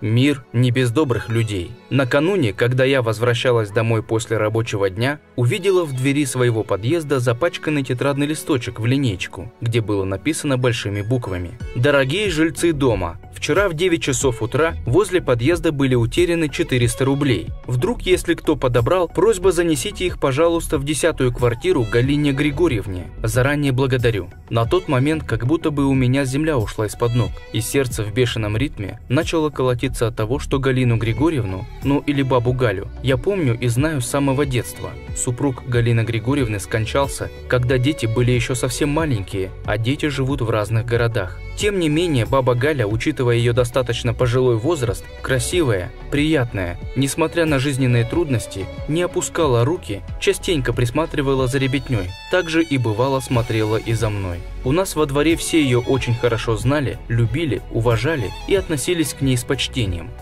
Мир не без добрых людей. Накануне, когда я возвращалась домой после рабочего дня, увидела в двери своего подъезда запачканный тетрадный листочек в линейку, где было написано большими буквами «Дорогие жильцы дома, Вчера в 9 часов утра возле подъезда были утеряны 400 рублей. Вдруг, если кто подобрал, просьба занесите их, пожалуйста, в десятую квартиру Галине Григорьевне. Заранее благодарю. На тот момент как будто бы у меня земля ушла из-под ног, и сердце в бешеном ритме начало колотиться от того, что Галину Григорьевну, ну или бабу Галю, я помню и знаю с самого детства. Супруг Галины Григорьевны скончался, когда дети были еще совсем маленькие, а дети живут в разных городах. Тем не менее, баба Галя, учитывая ее достаточно пожилой возраст, красивая, приятная, несмотря на жизненные трудности, не опускала руки, частенько присматривала за ребятней, также и бывало смотрела и за мной. У нас во дворе все ее очень хорошо знали, любили, уважали и относились к ней с почтением.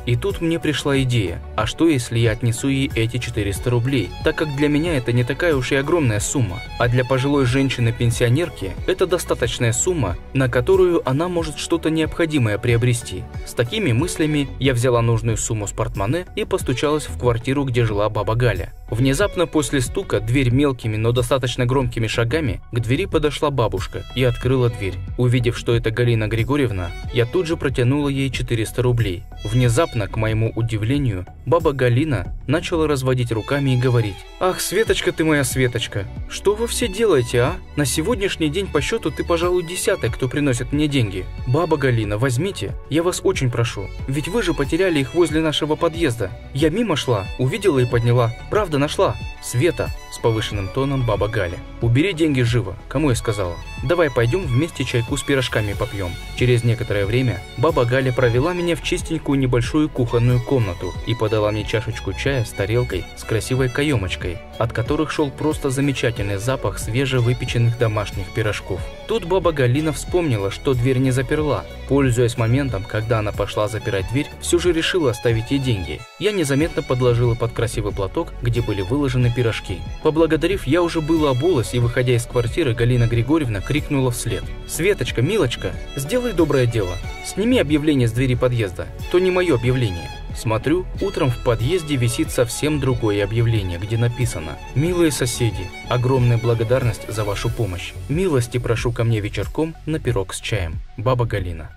И тут мне пришла идея, а что если я отнесу ей эти 400 рублей, так как для меня это не такая уж и огромная сумма, а для пожилой женщины-пенсионерки это достаточная сумма, на которую она может что-то необходимое приобрести. С такими мыслями я взяла нужную сумму с портмоне и постучалась в квартиру, где жила баба Галя. Внезапно после стука дверь мелкими, но достаточно громкими шагами к двери подошла бабушка и открыла дверь. Увидев, что это Галина Григорьевна, я тут же протянула ей 400 рублей. Внезапно, к моему удивлению, баба Галина начала разводить руками и говорить «Ах, Светочка ты моя Светочка, что вы все делаете, а? На сегодняшний день по счету ты, пожалуй, десятый, кто приносит мне деньги. Баба Галина, возьмите, я вас очень прошу, ведь вы же потеряли их возле нашего подъезда. Я мимо шла, увидела и подняла. Правда, нашла. Света, с повышенным тоном баба Галя. Убери деньги живо, кому я сказала. Давай пойдем вместе чайку с пирожками попьем. Через некоторое время баба Галя провела меня в чистенькую небольшую кухонную комнату и подала мне чашечку чая с тарелкой с красивой каемочкой, от которых шел просто замечательный запах свежевыпеченных домашних пирожков. Тут баба Галина вспомнила, что дверь не заперла. Пользуясь моментом, когда она пошла запирать дверь, все же решила оставить ей деньги. Я незаметно подложила под красивый платок, где были выложены пирожки. Поблагодарив, я уже было обулась и, выходя из квартиры, Галина Григорьевна крикнула вслед. «Светочка, милочка, сделай доброе дело. Сними объявление с двери подъезда. То не мое объявление». Смотрю, утром в подъезде висит совсем другое объявление, где написано «Милые соседи, огромная благодарность за вашу помощь. Милости прошу ко мне вечерком на пирог с чаем. Баба Галина».